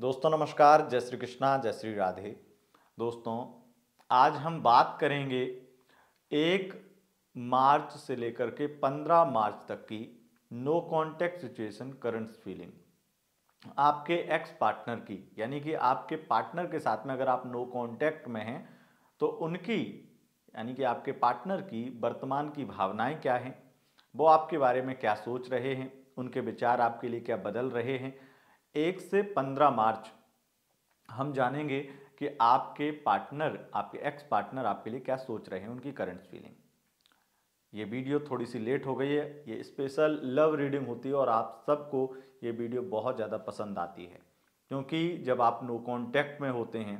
दोस्तों, नमस्कार। जय श्री कृष्णा, जय श्री राधे। दोस्तों, आज हम बात करेंगे एक मार्च से लेकर के पंद्रह मार्च तक की no contact situation current feeling. आपके एक्स पार्टनर की, यानी कि आपके पार्टनर के साथ में अगर आप नो कांटेक्ट में हैं तो उनकी, यानी कि आपके पार्टनर की वर्तमान की भावनाएँ क्या हैं? वो आपके बारे में क्या सोच रहे हैं? उनके विचार आपके लिए क्या बदल रहे हैं? एक से पंद्रह मार्च, हम जानेंगे कि आपके पार्टनर, आपके एक्स पार्टनर आपके लिए क्या सोच रहे हैं, उनकी करंट फीलिंग ये वीडियो थोड़ी सी लेट हो गई है, ये स्पेशल लव रीडिंग होती है और आप सबको ये वीडियो बहुत ज़्यादा पसंद आती है। क्योंकि जब आप नो कॉन्टैक्ट में होते हैं,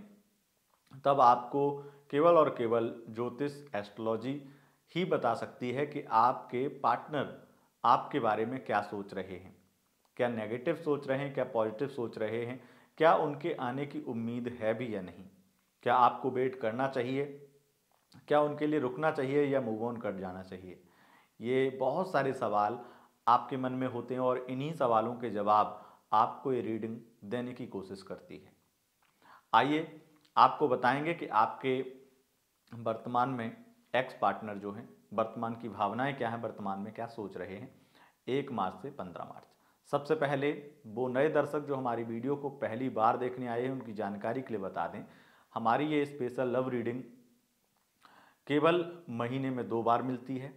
तब आपको केवल और केवल ज्योतिष एस्ट्रोलॉजी ही बता सकती है कि आपके पार्टनर आपके बारे में क्या सोच रहे हैं। क्या नेगेटिव सोच रहे हैं, क्या पॉजिटिव सोच रहे हैं, क्या उनके आने की उम्मीद है भी या नहीं? क्या आपको वेट करना चाहिए? क्या उनके लिए रुकना चाहिए या मूव ऑन कर जाना चाहिए? ये बहुत सारे सवाल आपके मन में होते हैं और इन्हीं सवालों के जवाब आपको ये रीडिंग देने की कोशिश करती है। आइए आपको बताएँगे कि आपके वर्तमान में एक्स पार्टनर जो हैं, वर्तमान की भावनाएँ क्या हैं, वर्तमान में क्या सोच रहे हैं? एक मार्च से पंद्रह मार्च। सबसे पहले वो नए दर्शक जो हमारी वीडियो को पहली बार देखने आए हैं, उनकी जानकारी के लिए बता दें। हमारी ये स्पेशल लव रीडिंग केवल महीने में दो बार मिलती है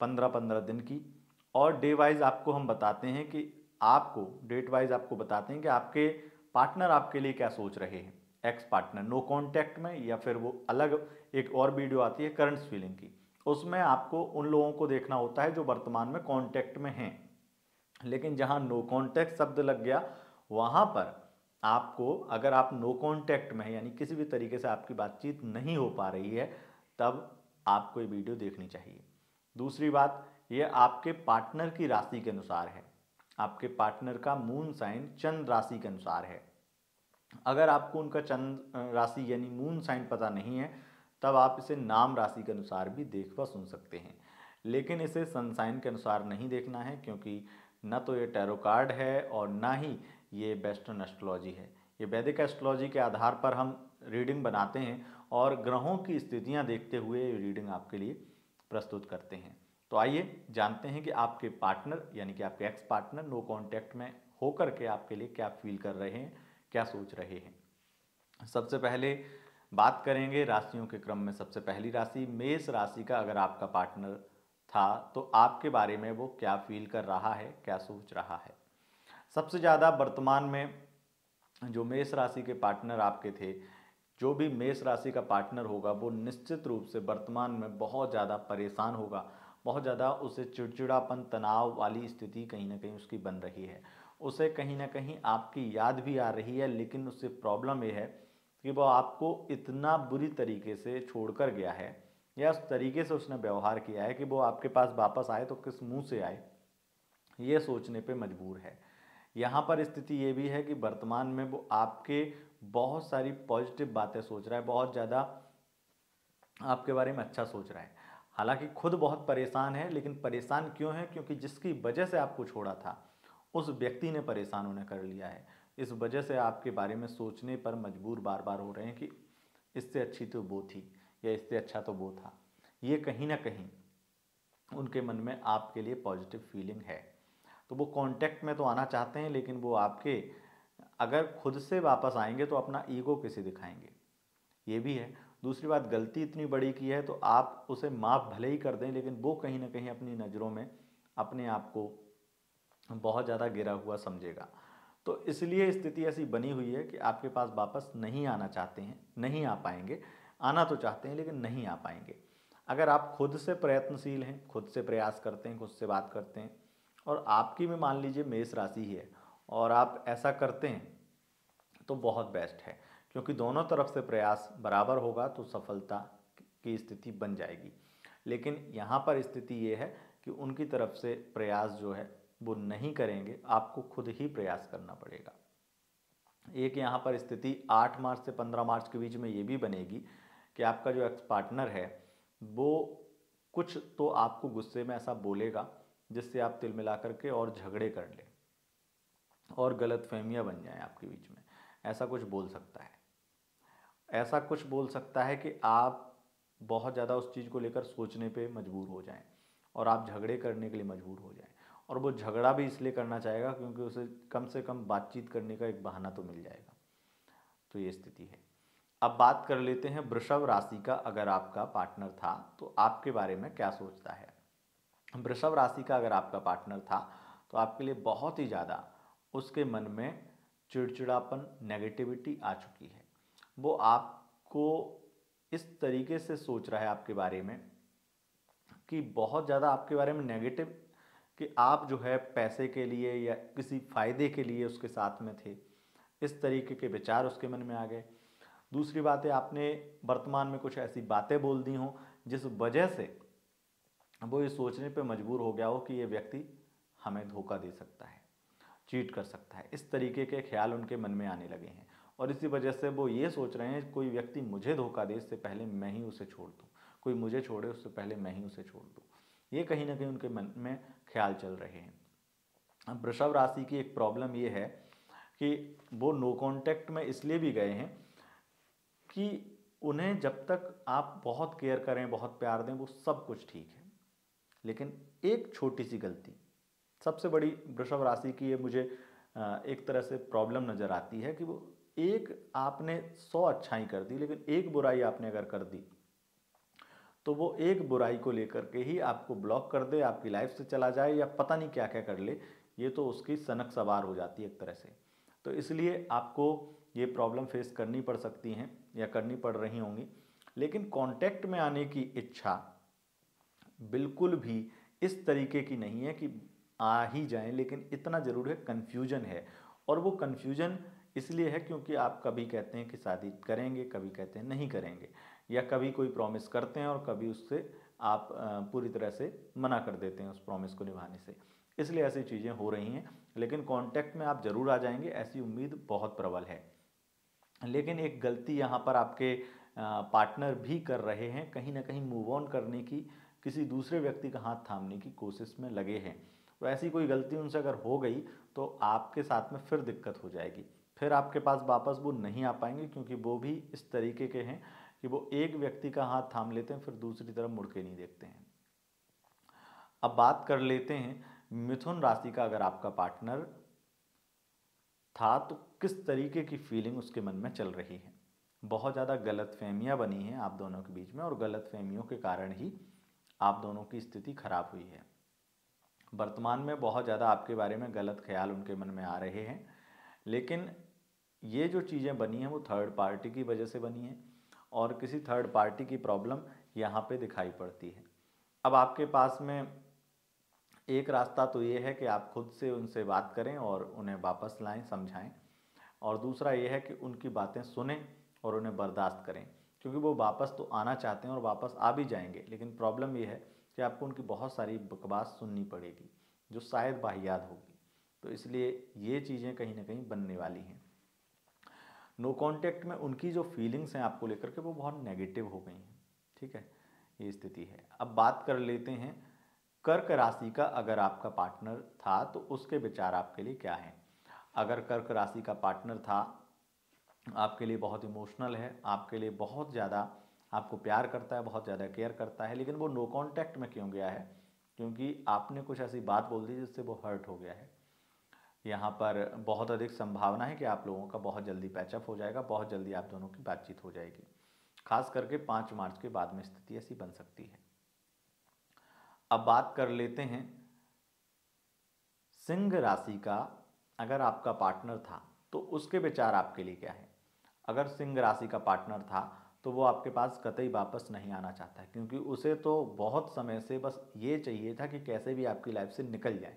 पंद्रह पंद्रह दिन की। और डे वाइज आपको हम बताते हैं कि आपको डेट वाइज आपको बताते हैं कि आपके पार्टनर आपके लिए क्या सोच रहे हैं। एक्स पार्टनर नो कॉन्टैक्ट में या फिर वो अलग एक और वीडियो आती है करंट फीलिंग की। उसमें आपको उन लोगों को देखना होता है जो वर्तमान में कॉन्टैक्ट में हैं। लेकिन जहाँ नो कॉन्टैक्ट शब्द लग गया, वहाँ पर आपको, अगर आप नो कांटेक्ट में हैं, यानी किसी भी तरीके से आपकी बातचीत नहीं हो पा रही है, तब आपको ये वीडियो देखनी चाहिए। दूसरी बात, ये आपके पार्टनर की राशि के अनुसार है। आपके पार्टनर का मून साइन चंद्र राशि के अनुसार है। अगर आपको उनका चंद्र राशि यानी मून साइन पता नहीं है, तब आप इसे नाम राशि के अनुसार भी देख व सुन सकते हैं। लेकिन इसे सनसाइन के अनुसार नहीं देखना है, क्योंकि न तो ये टैरो कार्ड है और ना ही ये वेस्टर्न एस्ट्रोलॉजी है। ये वैदिक एस्ट्रोलॉजी के आधार पर हम रीडिंग बनाते हैं और ग्रहों की स्थितियाँ देखते हुए ये रीडिंग आपके लिए प्रस्तुत करते हैं। तो आइए जानते हैं कि आपके पार्टनर यानी कि आपके एक्स पार्टनर नो कॉन्टैक्ट में होकर के आपके लिए क्या फील कर रहे हैं, क्या सोच रहे हैं। सबसे पहले बात करेंगे राशियों के क्रम में। सबसे पहली राशि, मेष राशि का अगर आपका पार्टनर था तो आपके बारे में वो क्या फील कर रहा है, क्या सोच रहा है? सबसे ज़्यादा वर्तमान में जो मेष राशि के पार्टनर आपके थे, जो भी मेष राशि का पार्टनर होगा, वो निश्चित रूप से वर्तमान में बहुत ज़्यादा परेशान होगा। बहुत ज़्यादा उसे चिड़चिड़ापन, तनाव वाली स्थिति कहीं ना कहीं उसकी बन रही है। उसे कहीं ना कहीं आपकी याद भी आ रही है, लेकिन उससे प्रॉब्लम ये है कि वो आपको इतना बुरी तरीके से छोड़कर गया है या उस तरीके से उसने व्यवहार किया है कि वो आपके पास वापस आए तो किस मुँह से आए, ये सोचने पे मजबूर है। यहाँ पर स्थिति ये भी है कि वर्तमान में वो आपके बहुत सारी पॉजिटिव बातें सोच रहा है, बहुत ज़्यादा आपके बारे में अच्छा सोच रहा है। हालाँकि खुद बहुत परेशान है, लेकिन परेशान क्यों है? क्योंकि जिसकी वजह से आपको छोड़ा था, उस व्यक्ति ने परेशान उन्हें कर लिया है। इस वजह से आपके बारे में सोचने पर मजबूर बार बार हो रहे हैं कि इससे अच्छी तो वो थी। या इससे अच्छा तो वो था। ये कहीं ना कहीं उनके मन में आपके लिए पॉजिटिव फीलिंग है। तो वो कांटेक्ट में तो आना चाहते हैं, लेकिन वो आपके, अगर खुद से वापस आएँगे तो अपना ईगो किसे दिखाएँगे? ये भी है। दूसरी बात, गलती इतनी बड़ी की है तो आप उसे माफ़ भले ही कर दें, लेकिन वो कहीं ना कहीं अपनी नज़रों में अपने आप को बहुत ज़्यादा गिरा हुआ समझेगा। तो इसलिए स्थिति ऐसी बनी हुई है कि आपके पास वापस नहीं आना चाहते हैं, नहीं आ पाएँगे। आना तो चाहते हैं, लेकिन नहीं आ पाएँगे। अगर आप खुद से प्रयत्नशील हैं, खुद से प्रयास करते हैं, खुद से बात करते हैं, और आपकी भी मान लीजिए मेष राशि ही, और आप ऐसा करते हैं तो बहुत बेस्ट है, क्योंकि दोनों तरफ़ से प्रयास बराबर होगा तो सफलता की स्थिति बन जाएगी। लेकिन यहाँ पर स्थिति ये है कि उनकी तरफ़ से प्रयास जो है, वो नहीं करेंगे, आपको खुद ही प्रयास करना पड़ेगा। एक यहाँ पर स्थिति 8 मार्च से 15 मार्च के बीच में ये भी बनेगी कि आपका जो एक्स पार्टनर है, वो कुछ तो आपको गुस्से में ऐसा बोलेगा, जिससे आप तिल मिला करके और झगड़े कर लें और गलत फहमियाँ बन जाएँ आपके बीच में। ऐसा कुछ बोल सकता है। ऐसा कुछ बोल सकता है कि आप बहुत ज़्यादा उस चीज़ को लेकर सोचने पे मजबूर हो जाएँ और आप झगड़े करने के लिए मजबूर हो जाएँ। और वो झगड़ा भी इसलिए करना चाहेगा क्योंकि उसे कम से कम बातचीत करने का एक बहाना तो मिल जाएगा। तो ये स्थिति है। अब बात कर लेते हैं वृषभ राशि का, अगर आपका पार्टनर था तो आपके बारे में क्या सोचता है? वृषभ राशि का अगर आपका पार्टनर था तो आपके लिए बहुत ही ज़्यादा उसके मन में चिड़चिड़ापन नेगेटिविटी आ चुकी है। वो आपको इस तरीके से सोच रहा है आपके बारे में कि बहुत ज़्यादा आपके बारे में नेगेटिव कि आप जो है पैसे के लिए या किसी फ़ायदे के लिए उसके साथ में थे। इस तरीके के विचार उसके मन में आ गए। दूसरी बात है आपने वर्तमान में कुछ ऐसी बातें बोल दी हों, जिस वजह से वो ये सोचने पे मजबूर हो गया हो कि ये व्यक्ति हमें धोखा दे सकता है, चीट कर सकता है। इस तरीके के ख्याल उनके मन में आने लगे हैं। और इसी वजह से वो ये सोच रहे हैं, कोई व्यक्ति मुझे धोखा दे, इससे पहले मैं ही उसे छोड़ दूँ। कोई मुझे छोड़े, उससे पहले मैं ही उसे छोड़ दूँ। ये कहीं ना कहीं उनके मन में ख्याल चल रहे हैं। अब वृषभ राशि की एक प्रॉब्लम ये है कि वो नो कांटेक्ट में इसलिए भी गए हैं कि उन्हें जब तक आप बहुत केयर करें, बहुत प्यार दें, वो सब कुछ ठीक है। लेकिन एक छोटी सी गलती, सबसे बड़ी वृषभ राशि की ये मुझे एक तरह से प्रॉब्लम नज़र आती है कि वो एक आपने सौ अच्छाई कर दी, लेकिन एक बुराई आपने अगर कर दी तो वो एक बुराई को लेकर के ही आपको ब्लॉक कर दे, आपकी लाइफ से चला जाए या पता नहीं क्या क्या कर ले, ये तो उसकी सनक सवार हो जाती है एक तरह से। तो इसलिए आपको ये प्रॉब्लम फेस करनी पड़ सकती हैं। या करनी पड़ रही होंगी। लेकिन कांटेक्ट में आने की इच्छा बिल्कुल भी इस तरीके की नहीं है कि आ ही जाएँ, लेकिन इतना ज़रूर है कन्फ्यूज़न है। और वो कन्फ्यूज़न इसलिए है क्योंकि आप कभी कहते हैं कि शादी करेंगे, कभी कहते हैं नहीं करेंगे, या कभी कोई प्रॉमिस करते हैं और कभी उससे आप पूरी तरह से मना कर देते हैं उस प्रॉमिस को निभाने से। इसलिए ऐसी चीज़ें हो रही हैं, लेकिन कांटेक्ट में आप ज़रूर आ जाएँगे, ऐसी उम्मीद बहुत प्रबल है। लेकिन एक गलती यहाँ पर आपके पार्टनर भी कर रहे हैं, कहीं ना कहीं मूव ऑन करने की, किसी दूसरे व्यक्ति का हाथ थामने की कोशिश में लगे हैं। तो ऐसी कोई गलती उनसे अगर हो गई तो आपके साथ में फिर दिक्कत हो जाएगी। फिर आपके पास वापस वो नहीं आ पाएँगे, क्योंकि वो भी इस तरीके के हैं कि वो एक व्यक्ति का हाथ थाम लेते हैं, फिर दूसरी तरफ़ मुड़ के नहीं देखते हैं। अब बात कर लेते हैं, मिथुन राशि का अगर आपका पार्टनर था तो किस तरीके की फीलिंग उसके मन में चल रही है? बहुत ज़्यादा गलत फहमियाँ बनी हैं आप दोनों के बीच में और गलत फहमियों के कारण ही आप दोनों की स्थिति खराब हुई है। वर्तमान में बहुत ज़्यादा आपके बारे में गलत ख्याल उनके मन में आ रहे हैं, लेकिन ये जो चीज़ें बनी हैं वो थर्ड पार्टी की वजह से बनी हैं और किसी थर्ड पार्टी की प्रॉब्लम यहाँ पे दिखाई पड़ती है। अब आपके पास में एक रास्ता तो ये है कि आप खुद से उनसे बात करें और उन्हें वापस लाएँ, समझाएँ। और दूसरा ये है कि उनकी बातें सुने और उन्हें बर्दाश्त करें। क्योंकि वो वापस तो आना चाहते हैं और वापस आ भी जाएँगे, लेकिन प्रॉब्लम ये है कि आपको उनकी बहुत सारी बकवास सुननी पड़ेगी, जो शायद बाहियात होगी। तो इसलिए ये चीज़ें कहीं ना कहीं बनने वाली हैं। नो कांटेक्ट में उनकी जो फीलिंग्स हैं आपको लेकर के वो बहुत नेगेटिव हो गई हैं। ठीक है? ये स्थिति है। अब बात कर लेते हैं कर्क राशि का अगर आपका पार्टनर था तो उसके विचार आपके लिए क्या हैं? अगर कर्क राशि का पार्टनर था, आपके लिए बहुत इमोशनल है, आपके लिए बहुत ज़्यादा आपको प्यार करता है, बहुत ज़्यादा केयर करता है, लेकिन वो नो कांटेक्ट में क्यों गया है? क्योंकि आपने कुछ ऐसी बात बोल दी जिससे वो हर्ट हो गया है। यहाँ पर बहुत अधिक संभावना है कि आप लोगों का बहुत जल्दी पैचअप हो जाएगा, बहुत जल्दी आप दोनों की बातचीत हो जाएगी। खास करके पाँच मार्च के बाद में स्थिति ऐसी बन सकती है। अब बात कर लेते हैं सिंह राशि का, अगर आपका पार्टनर था तो उसके विचार आपके लिए क्या है? अगर सिंह राशि का पार्टनर था तो वो आपके पास कतई वापस नहीं आना चाहता है, क्योंकि उसे तो बहुत समय से बस ये चाहिए था कि कैसे भी आपकी लाइफ से निकल जाए।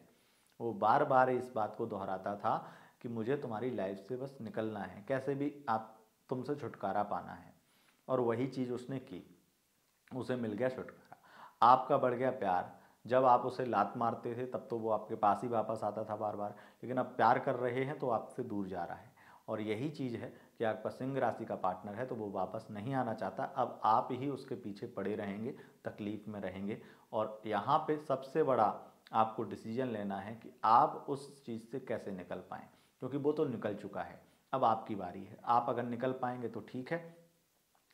वो बार बार इस बात को दोहराता था कि मुझे तुम्हारी लाइफ से बस निकलना है, कैसे भी आप तुमसे छुटकारा पाना है। और वही चीज़ उसने की, उसे मिल गया छुटकारा। आपका बढ़ गया प्यार। जब आप उसे लात मारते थे, तब तो वो आपके पास ही वापस आता था बार बार लेकिन आप प्यार कर रहे हैं तो आपसे दूर जा रहा है। और यही चीज़ है कि आपका सिंह राशि का पार्टनर है तो वो वापस नहीं आना चाहता। अब आप ही उसके पीछे पड़े रहेंगे, तकलीफ़ में रहेंगे। और यहाँ पे सबसे बड़ा आपको डिसीज़न लेना है कि आप उस चीज़ से कैसे निकल पाएँ, क्योंकि वो तो निकल चुका है। अब आपकी बारी है। आप अगर निकल पाएँगे तो ठीक है,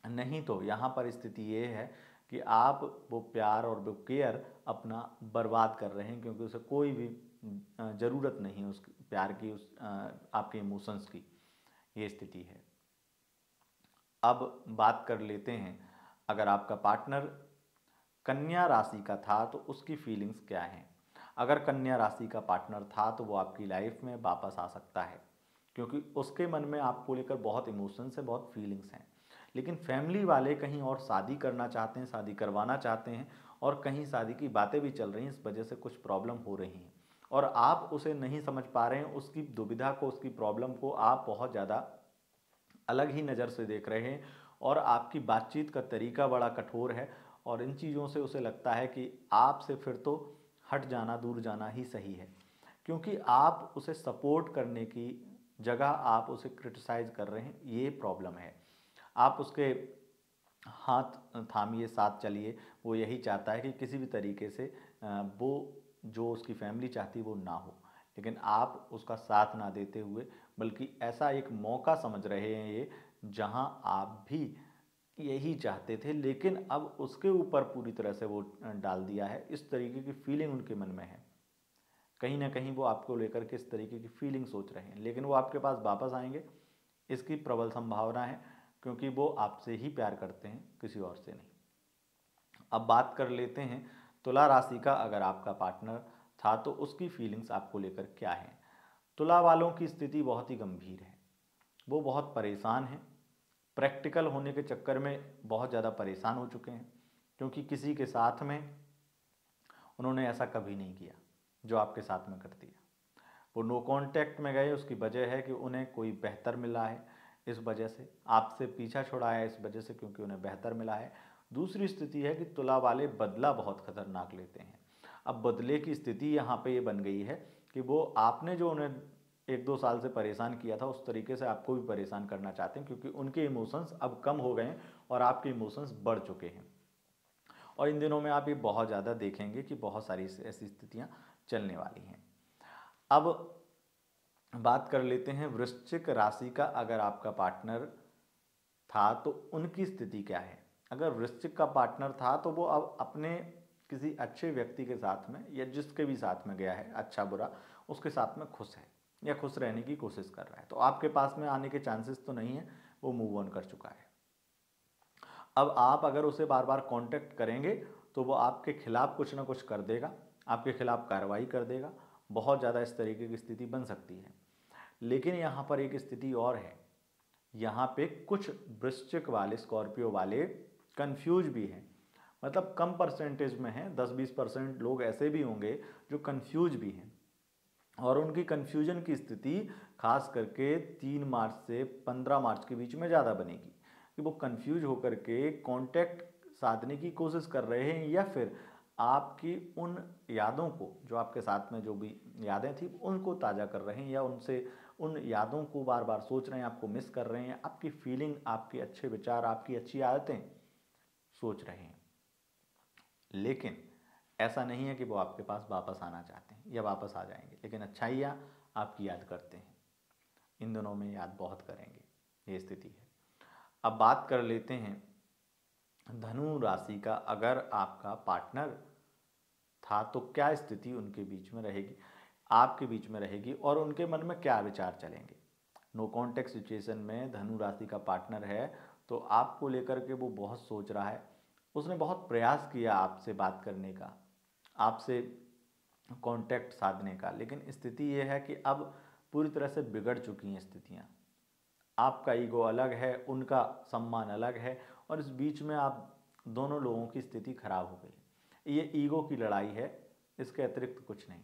नहीं तो यहाँ पर स्थिति ये है कि आप वो प्यार और वो केयर अपना बर्बाद कर रहे हैं, क्योंकि उसे कोई भी ज़रूरत नहीं उस प्यार की, उस आपके इमोशंस की। ये स्थिति है। अब बात कर लेते हैं, अगर आपका पार्टनर कन्या राशि का था तो उसकी फीलिंग्स क्या हैं? अगर कन्या राशि का पार्टनर था तो वो आपकी लाइफ में वापस आ सकता है, क्योंकि उसके मन में आपको लेकर बहुत इमोशंस है, बहुत फीलिंग्स हैं। लेकिन फैमिली वाले कहीं और शादी करना चाहते हैं, शादी करवाना चाहते हैं और कहीं शादी की बातें भी चल रही हैं, इस वजह से कुछ प्रॉब्लम हो रही हैं। और आप उसे नहीं समझ पा रहे हैं, उसकी दुविधा को, उसकी प्रॉब्लम को आप बहुत ज़्यादा अलग ही नज़र से देख रहे हैं और आपकी बातचीत का तरीका बड़ा कठोर है और इन चीज़ों से उसे लगता है कि आपसे फिर तो हट जाना, दूर जाना ही सही है। क्योंकि आप उसे सपोर्ट करने की जगह आप उसे क्रिटिसाइज़ कर रहे हैं, ये प्रॉब्लम है। आप उसके हाथ थामिए, साथ चलिए, वो यही चाहता है कि किसी भी तरीके से वो जो उसकी फैमिली चाहती वो ना हो। लेकिन आप उसका साथ ना देते हुए, बल्कि ऐसा एक मौका समझ रहे हैं ये, जहाँ आप भी यही चाहते थे, लेकिन अब उसके ऊपर पूरी तरह से वो डाल दिया है। इस तरीके की फीलिंग उनके मन में है। कहीं ना कहीं वो आपको लेकर के इस तरीके की फीलिंग सोच रहे हैं। लेकिन वो आपके पास वापस आएँगे, इसकी प्रबल संभावना है। क्योंकि वो आपसे ही प्यार करते हैं, किसी और से नहीं। अब बात कर लेते हैं, तुला राशि का अगर आपका पार्टनर था तो उसकी फीलिंग्स आपको लेकर क्या है? तुला वालों की स्थिति बहुत ही गंभीर है। वो बहुत परेशान हैं। प्रैक्टिकल होने के चक्कर में बहुत ज़्यादा परेशान हो चुके हैं, क्योंकि किसी के साथ में उन्होंने ऐसा कभी नहीं किया, जो आपके साथ में कर दिया वो नो कांटेक्ट में गए, उसकी वजह है कि उन्हें कोई बेहतर मिला है। इस वजह से, आपसे पीछा छुड़ाया इस वजह से क्योंकि उन्हें बेहतर मिला है। दूसरी स्थिति है कि तुला वाले बदला बहुत खतरनाक लेते हैं। अब बदले की स्थिति यहाँ पे ये बन गई है कि वो आपने जो उन्हें एक दो साल से परेशान किया था, उस तरीके से आपको भी परेशान करना चाहते हैं क्योंकि उनके इमोशंस अब कम हो गए हैं और आपके इमोशंस बढ़ चुके हैं। और इन दिनों में आप ये बहुत ज़्यादा देखेंगे कि बहुत सारी ऐसी स्थितियाँ चलने वाली हैं। अब बात कर लेते हैं, वृश्चिक राशि का अगर आपका पार्टनर था तो उनकी स्थिति क्या है? अगर वृश्चिक का पार्टनर था तो वो अब अपने किसी अच्छे व्यक्ति के साथ में या जिसके भी साथ में गया है अच्छा बुरा, उसके साथ में खुश है या खुश रहने की कोशिश कर रहा है। तो आपके पास में आने के चांसेस तो नहीं है, वो मूव ऑन कर चुका है। अब आप अगर उसे बार बार कांटेक्ट करेंगे तो वो आपके खिलाफ कुछ ना कुछ कर देगा, आपके खिलाफ कार्रवाई कर देगा, बहुत ज़्यादा इस तरीके की स्थिति बन सकती है। लेकिन यहाँ पर एक स्थिति और है। यहाँ पे कुछ वृश्चिक वाले, स्कॉर्पियो वाले कंफ्यूज भी हैं। मतलब कम परसेंटेज में हैं, दस बीस परसेंट लोग ऐसे भी होंगे जो कंफ्यूज भी हैं। और उनकी कन्फ्यूज़न की स्थिति खास करके तीन मार्च से पंद्रह मार्च के बीच में ज़्यादा बनेगी। कि वो कंफ्यूज होकर के कांटेक्ट साधने की कोशिश कर रहे हैं या फिर आपकी उन यादों को, जो आपके साथ में जो भी यादें थी, उनको ताज़ा कर रहे हैं या उनसे, उन यादों को बार बार सोच रहे हैं, आपको मिस कर रहे हैं, आपकी फीलिंग, आपके अच्छे विचार, आपकी अच्छी आदतें सोच रहे हैं। लेकिन ऐसा नहीं है कि वो आपके पास वापस आना चाहते हैं या वापस आ जाएँगे, लेकिन अच्छाइयाँ आपकी याद करते हैं। इन दोनों में याद बहुत करेंगे, ये स्थिति है। अब बात कर लेते हैं, धनु राशि का अगर आपका पार्टनर था तो क्या स्थिति उनके बीच में रहेगी, आपके बीच में रहेगी और उनके मन में क्या विचार चलेंगे? नो कॉन्टेक्ट सिचुएशन में धनु राशि का पार्टनर है तो आपको लेकर के वो बहुत सोच रहा है। उसने बहुत प्रयास किया आपसे बात करने का, आपसे कांटेक्ट साधने का, लेकिन स्थिति ये है कि अब पूरी तरह से बिगड़ चुकी हैं स्थितियाँ। आपका ईगो अलग है, उनका सम्मान अलग है और इस बीच में आप दोनों लोगों की स्थिति खराब हो गई। ये ईगो की लड़ाई है इसके अतिरिक्त कुछ नहीं।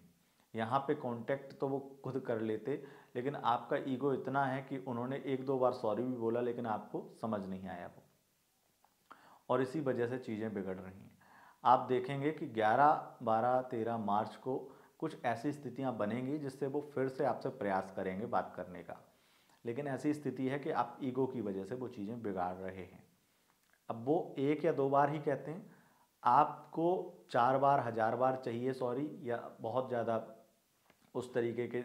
यहाँ पे कांटेक्ट तो वो खुद कर लेते लेकिन आपका ईगो इतना है कि उन्होंने एक दो बार सॉरी भी बोला लेकिन आपको समझ नहीं आया वो। और इसी वजह से चीज़ें बिगड़ रही हैं। आप देखेंगे कि 11, 12, 13 मार्च को कुछ ऐसी स्थितियाँ बनेंगी जिससे वो फिर से आपसे प्रयास करेंगे बात करने का। लेकिन ऐसी स्थिति है कि आप ईगो की वजह से वो चीज़ें बिगाड़ रहे हैं। अब वो एक या दो बार ही कहते हैं आपको चार बार, हज़ार बार चाहिए, सॉरी, या बहुत ज़्यादा उस तरीके के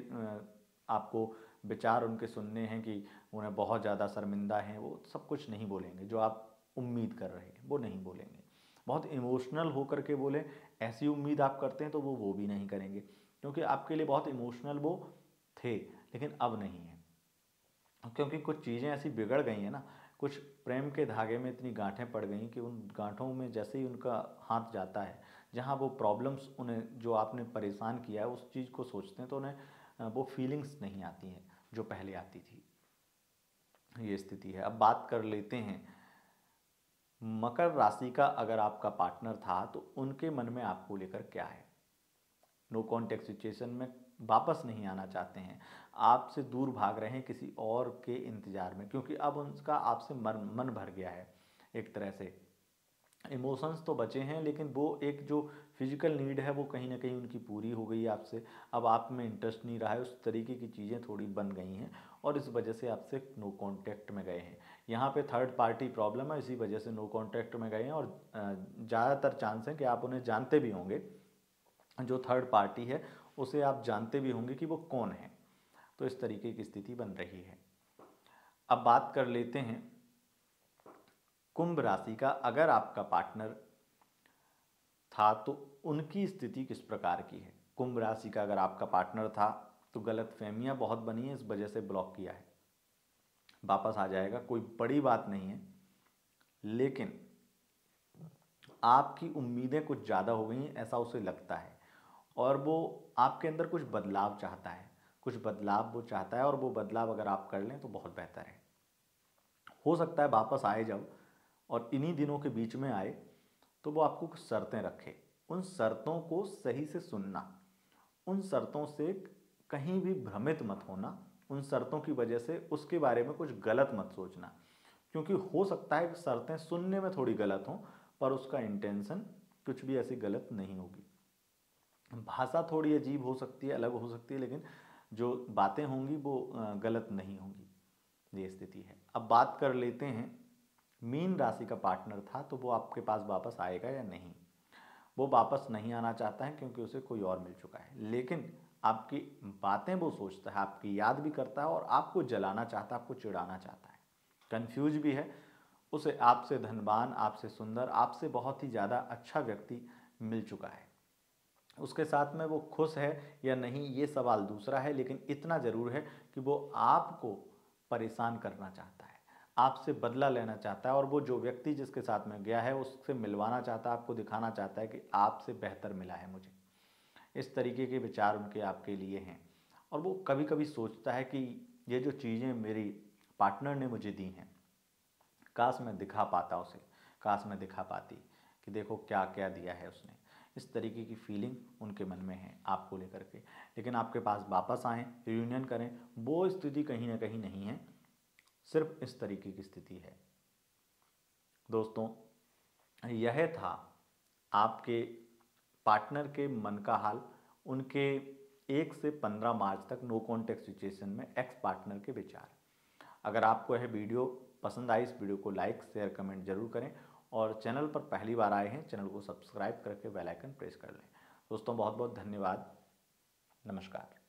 आपको विचार उनके सुनने हैं कि उन्हें बहुत ज़्यादा शर्मिंदा हैं, वो सब कुछ नहीं बोलेंगे, जो आप उम्मीद कर रहे हैं, वो नहीं बोलेंगे। बहुत इमोशनल होकर के बोले, ऐसी उम्मीद आप करते हैं तो वो वो भी नहीं करेंगे, क्योंकि आपके लिए बहुत इमोशनल वो थे, लेकिन अब नहीं है। क्योंकि कुछ चीज़ें ऐसी बिगड़ गई हैं ना कुछ प्रेम के धागे में इतनी गांठें पड़ गई कि उन गांठों में जैसे ही उनका हाथ जाता है, जहाँ वो प्रॉब्लम्स उन्हें, जो आपने परेशान किया है, उस चीज़ को सोचते हैं तो उन्हें वो फीलिंग्स नहीं आती हैं, जो पहले आती थी। ये स्थिति है। अब बात कर लेते हैं। मकर राशि का अगर आपका पार्टनर था तो उनके मन में आपको लेकर क्या है? नो कॉन्टेक्ट सिचुएशन में वापस नहीं आना चाहते हैं। आपसे दूर भाग रहे हैं किसी और के इंतज़ार में, क्योंकि अब उनका आपसे मन मन भर गया है एक तरह से। इमोशंस तो बचे हैं, लेकिन वो एक जो फ़िज़िकल नीड है, वो कहीं ना कहीं उनकी पूरी हो गई है आपसे। अब आप में इंटरेस्ट नहीं रहा है, उस तरीके की चीज़ें थोड़ी बन गई हैं और इस वजह से आपसे नो कांटेक्ट में गए हैं। यहाँ पे थर्ड पार्टी प्रॉब्लम है, इसी वजह से नो कांटेक्ट में गए हैं और ज़्यादातर चांस हैं कि आप उन्हें जानते भी होंगे। जो थर्ड पार्टी है, उसे आप जानते भी होंगे कि वो कौन है। तो इस तरीके की स्थिति बन रही है। अब बात कर लेते हैं कुंभ राशि का, अगर आपका पार्टनर था तो उनकी स्थिति किस प्रकार की है? कुंभ राशि का अगर आपका पार्टनर था तो गलत फहमियाँ बहुत बनी है, इस वजह से ब्लॉक किया है। वापस आ जाएगा, कोई बड़ी बात नहीं है, लेकिन आपकी उम्मीदें कुछ ज़्यादा हो गई हैं, ऐसा उसे लगता है। और वो आपके अंदर कुछ बदलाव चाहता है। कुछ बदलाव वो चाहता है और वो बदलाव अगर आप कर लें तो बहुत बेहतर है। हो सकता है वापस आए जब और इन्हीं दिनों के बीच में आए तो वो आपको कुछ शर्तें रखे। उन शर्तों को सही से सुनना, उन शर्तों से कहीं भी भ्रमित मत होना, उन शर्तों की वजह से उसके बारे में कुछ गलत मत सोचना। क्योंकि हो सकता है कि शर्तें सुनने में थोड़ी गलत हों, पर उसका इंटेंशन कुछ भी ऐसी गलत नहीं होगी। भाषा थोड़ी अजीब हो सकती है, अलग हो सकती है, लेकिन जो बातें होंगी वो गलत नहीं होंगी। ये स्थिति है। अब बात कर लेते हैं, मीन राशि का पार्टनर था तो वो आपके पास वापस आएगा या नहीं? वो वापस नहीं आना चाहता है क्योंकि उसे कोई और मिल चुका है। लेकिन आपकी बातें वो सोचता है, आपकी याद भी करता है और आपको जलाना चाहता है, आपको चिढ़ाना चाहता है। कन्फ्यूज़ भी है। उसे आपसे धनवान, आपसे सुंदर, आपसे बहुत ही ज़्यादा अच्छा व्यक्ति मिल चुका है। उसके साथ में वो खुश है या नहीं, ये सवाल दूसरा है, लेकिन इतना ज़रूर है कि वो आपको परेशान करना चाहता है, आपसे बदला लेना चाहता है और वो जो व्यक्ति जिसके साथ में गया है, उससे मिलवाना चाहता है, आपको दिखाना चाहता है कि आपसे बेहतर मिला है मुझे। इस तरीके के विचार उनके आपके लिए हैं और वो कभी कभी सोचता है कि ये जो चीज़ें मेरी पार्टनर ने मुझे दी हैं, काश मैं दिखा पाता उसे, काश मैं दिखा पाती कि देखो क्या क्या दिया है उसने। इस तरीके की फीलिंग उनके मन में है, आपको लेकर के। लेकिन आपके पास वापस आएँ रियूनियन करें, वो स्थिति कहीं ना कहीं नहीं है, सिर्फ़ इस तरीके की स्थिति है। दोस्तों, यह था आपके पार्टनर के मन का हाल, उनके एक से पंद्रह मार्च तक नो कॉन्टेक्ट सिचुएशन में एक्स पार्टनर के विचार। अगर आपको यह वीडियो पसंद आई, इस वीडियो को लाइक शेयर कमेंट ज़रूर करें। और चैनल पर पहली बार आए हैं, चैनल को सब्सक्राइब करके बेल आइकन प्रेस कर लें। दोस्तों बहुत बहुत धन्यवाद। नमस्कार।